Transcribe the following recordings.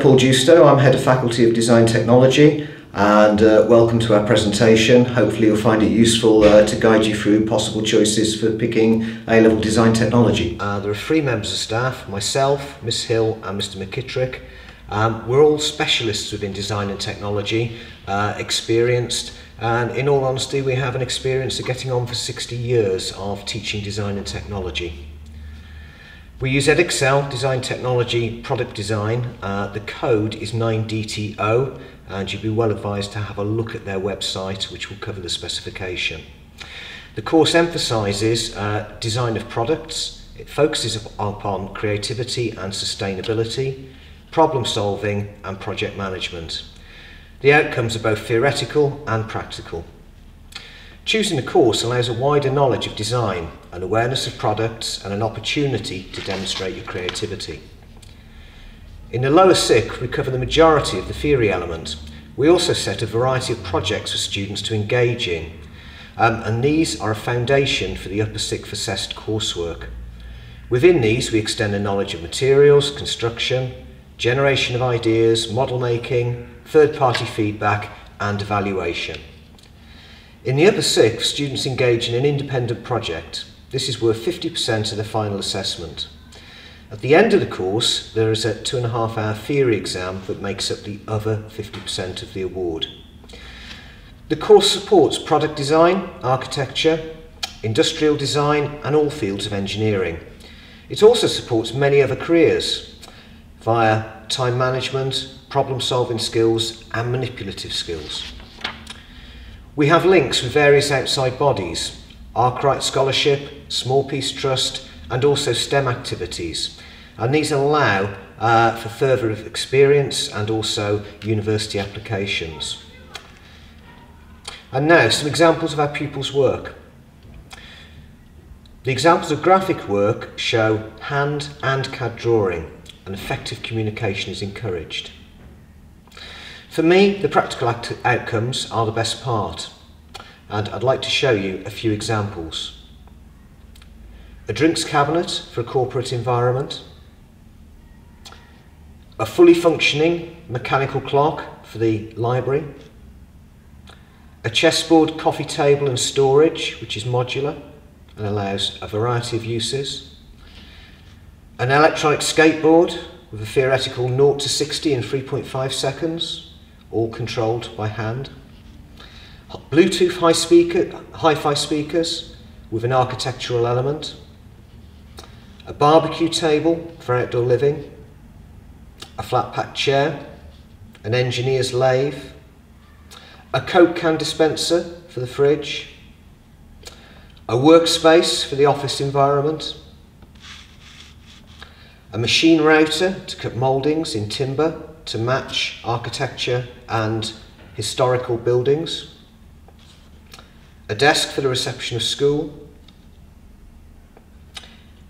Paul Justo, I'm Head of Faculty of Design Technology and uh, welcome to our presentation. Hopefully you'll find it useful uh, to guide you through possible choices for picking A-level design technology. Uh, there are three members of staff, myself, Miss Hill and Mr McKittrick. Um, we're all specialists within design and technology, uh, experienced and in all honesty we have an experience of getting on for 60 years of teaching design and technology. We use Edexcel, Design Technology, Product Design. Uh, the code is 9DTO and you'd be well advised to have a look at their website which will cover the specification. The course emphasises uh, design of products, it focuses upon creativity and sustainability, problem solving and project management. The outcomes are both theoretical and practical. Choosing a course allows a wider knowledge of design, an awareness of products and an opportunity to demonstrate your creativity. In the lower sixth, we cover the majority of the theory element. We also set a variety of projects for students to engage in, um, and these are a foundation for the upper sixth assessed coursework. Within these, we extend a knowledge of materials, construction, generation of ideas, model making, third-party feedback, and evaluation. In the upper six, students engage in an independent project. This is worth 50% of the final assessment. At the end of the course, there is a two and a half hour theory exam that makes up the other 50% of the award. The course supports product design, architecture, industrial design and all fields of engineering. It also supports many other careers via time management, problem solving skills and manipulative skills. We have links with various outside bodies, Arkwright Scholarship, Smallpeice Trust, and also STEM activities. And these allow uh, for further experience and also university applications. And now, some examples of our pupils' work. The examples of graphic work show hand and CAD drawing, and effective communication is encouraged. For me, the practical outcomes are the best part, and I'd like to show you a few examples. A drinks cabinet for a corporate environment, a fully functioning mechanical clock for the library, a chessboard, coffee table and storage, which is modular and allows a variety of uses, an electronic skateboard with a theoretical 0 to 60 in 3.5 seconds, all controlled by hand. Bluetooth high speaker, hi-fi speakers with an architectural element. A barbecue table for outdoor living. A flat pack chair. An engineer's lathe. A Coke can dispenser for the fridge. A workspace for the office environment. A machine router to cut mouldings in timber to match architecture and historical buildings, a desk for the reception of school,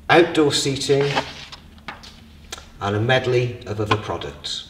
outdoor seating, and a medley of other products.